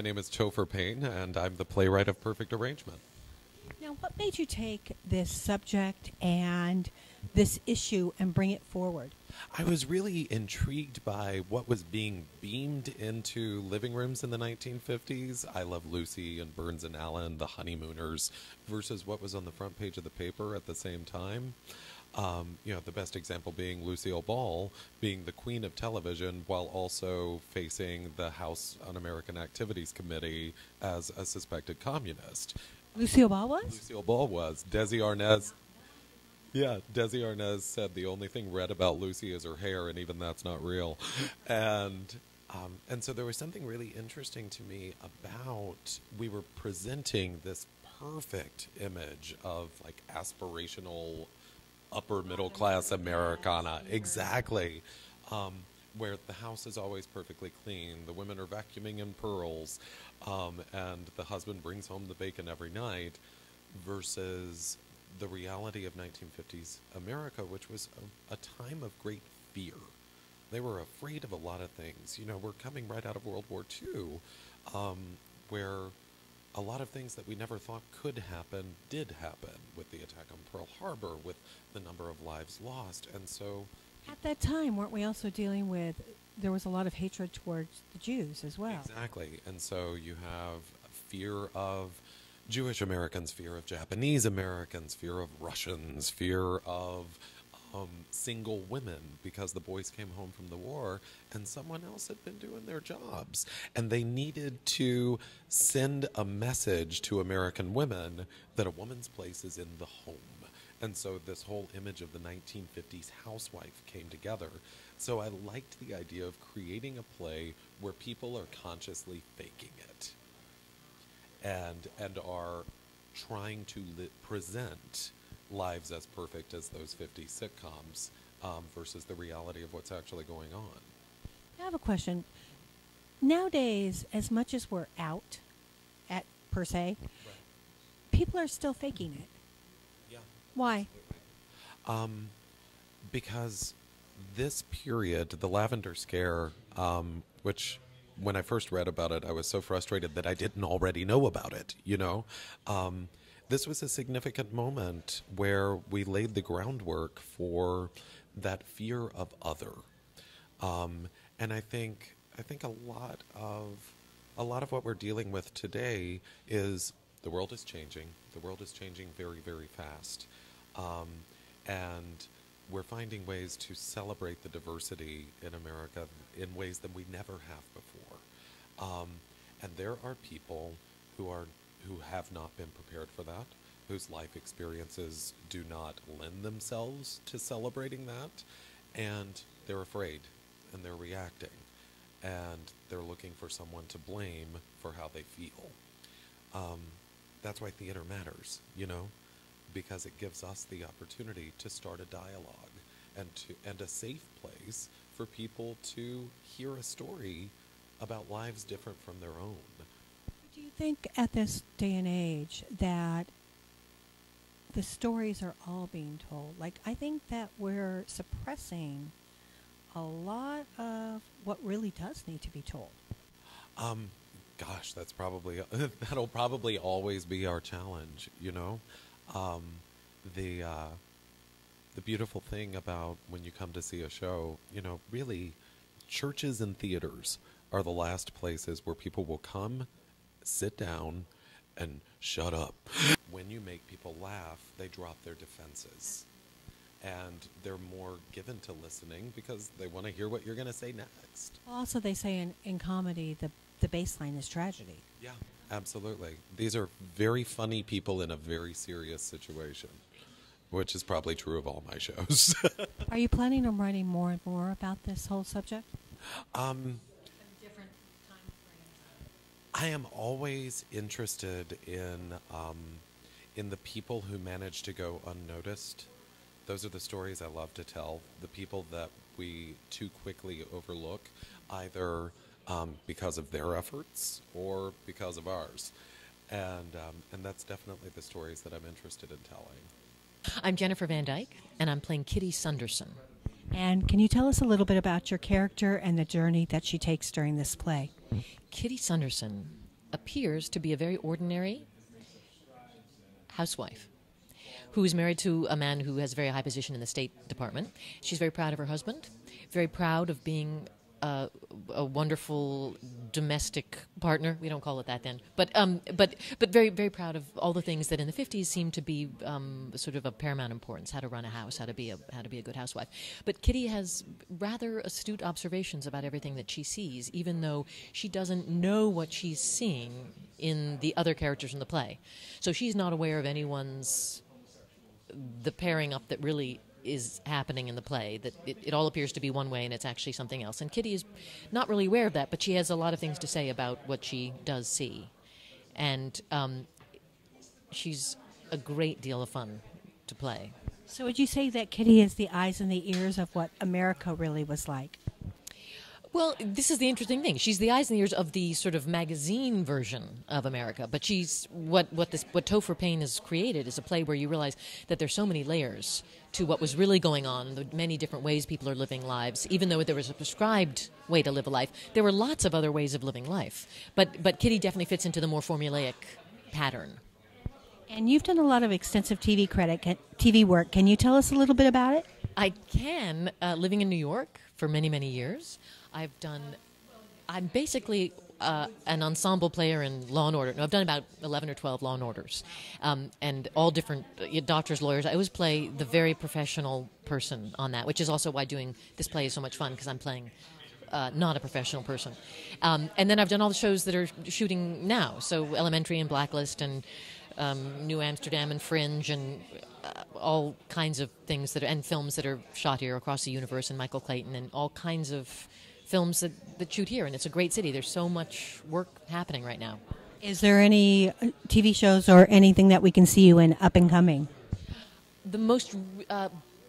My name is Topher Payne, and I'm the playwright of Perfect Arrangement. Now, what made you take this subject and this issue and bring it forward? I was really intrigued by what was being beamed into living rooms in the 1950s. I Love Lucy and Burns and Allen, The Honeymooners, versus what was on the front page of the paper at the same time. Um, you know, the best example being Lucille Ball being the queen of television while also facing the House Un American Activities Committee as a suspected communist. Lucille Ball was? Lucille Ball was. Desi Arnaz. Yeah, Desi Arnaz said the only thing red about Lucy is her hair, and even that's not real. And um, and so there was something really interesting to me about we were presenting this perfect image of like aspirational upper middle class Americana. Exactly. Um, where the house is always perfectly clean, the women are vacuuming in pearls, um, and the husband brings home the bacon every night, versus the reality of 1950s America, which was a, a time of great fear. They were afraid of a lot of things. You know, we're coming right out of World War II, um, where a lot of things that we never thought could happen did happen with the attack on Pearl Harbor, with the number of lives lost. And so. At that time, weren't we also dealing with, there was a lot of hatred towards the Jews as well? Exactly. And so you have fear of Jewish Americans, fear of Japanese Americans, fear of Russians, fear of single women because the boys came home from the war and someone else had been doing their jobs. And they needed to send a message to American women that a woman's place is in the home. And so this whole image of the 1950s housewife came together. So I liked the idea of creating a play where people are consciously faking it and and are trying to present lives as perfect as those 50 sitcoms um, versus the reality of what's actually going on. I have a question. Nowadays, as much as we're out at per se, people are still faking it. Yeah. Why? Um, because this period, the Lavender Scare, um, which when I first read about it, I was so frustrated that I didn't already know about it. You know, um, this was a significant moment where we laid the groundwork for that fear of other, um, and I think I think a lot of a lot of what we're dealing with today is the world is changing. The world is changing very very fast, um, and we're finding ways to celebrate the diversity in America in ways that we never have before. Um, and there are people who are who have not been prepared for that, whose life experiences do not lend themselves to celebrating that, and they're afraid and they're reacting and they're looking for someone to blame for how they feel. Um, that's why theater matters, you know, because it gives us the opportunity to start a dialogue and to and a safe place for people to hear a story about lives different from their own. Think at this day and age that the stories are all being told? Like, I think that we're suppressing a lot of what really does need to be told. Um, gosh, that's probably that'll probably always be our challenge. You know, um, the uh, the beautiful thing about when you come to see a show, you know, really, churches and theaters are the last places where people will come, sit down, and shut up. When you make people laugh, they drop their defenses. And they're more given to listening because they want to hear what you're going to say next. Also, they say in, in comedy, the, the baseline is tragedy. Yeah, absolutely. These are very funny people in a very serious situation, which is probably true of all my shows. Are you planning on writing more and more about this whole subject? um, I am always interested in um, in the people who manage to go unnoticed. Those are the stories I love to tell. The people that we too quickly overlook, either um, because of their efforts or because of ours, and um, and that's definitely the stories that I'm interested in telling. I'm Jennifer Van Dyck, and I'm playing Kitty Sunderson. And can you tell us a little bit about your character and the journey that she takes during this play? Kitty Sunderson appears to be a very ordinary housewife who is married to a man who has a very high position in the State Department. She's very proud of her husband, very proud of being uh, a wonderful domestic partner. We don't call it that then, but um, but but very very proud of all the things that in the fifties seemed to be um, sort of of paramount importance: how to run a house, how to be a how to be a good housewife. But Kitty has rather astute observations about everything that she sees, even though she doesn't know what she's seeing in the other characters in the play. So she's not aware of anyone's the pairing up that really is happening in the play that it, it, all appears to be one way and it's actually something else. And kitty is not really aware of that but she has a lot of things to say about what she does see. And um, she's a great deal of fun to play. So, would you say that Kitty is the eyes and the ears of what America really was like? Well, this is the interesting thing. She's the eyes and ears of the sort of magazine version of America, but she's what what this what Topher Payne has created is a play where you realize that there's so many layers to what was really going on, the many different ways people are living lives. Even though there was a prescribed way to live a life, there were lots of other ways of living life. But but Kitty definitely fits into the more formulaic pattern. And you've done a lot of extensive TV credit, TV work. Can you tell us a little bit about it? I can, uh, living in New York for many, many years. I've done, I'm basically uh, an ensemble player in Law and Order. No, I've done about 11 or 12 Law and Orders, um, and all different uh, doctors, lawyers. I always play the very professional person on that, which is also why doing this play is so much fun because I'm playing. Uh, not a professional person, um, and then I've done all the shows that are shooting now. So Elementary and Blacklist, and um, New Amsterdam and Fringe, and uh, all kinds of things that are, and films that are shot here across the universe, and Michael Clayton, and all kinds of films that, that shoot here. And it's a great city. There's so much work happening right now. Is there any uh, TV shows or anything that we can see you in up and coming? The most, uh,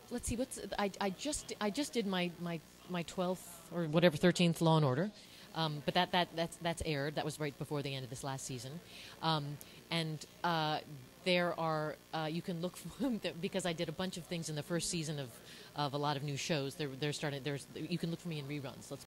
let's see, what's I, I just I just did my my my twelfth or whatever thirteenth Law and Order. Um, but that, that that's that's aired. That was right before the end of this last season, um, and uh, there are uh, you can look for them because I did a bunch of things in the first season of, of a lot of new shows. They're they're starting. There's you can look for me in reruns. Let's